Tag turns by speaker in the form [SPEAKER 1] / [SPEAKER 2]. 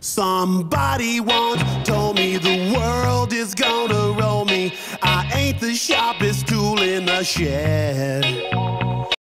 [SPEAKER 1] Somebody once told me the world is gonna roll me. I ain't the sharpest tool in the shed.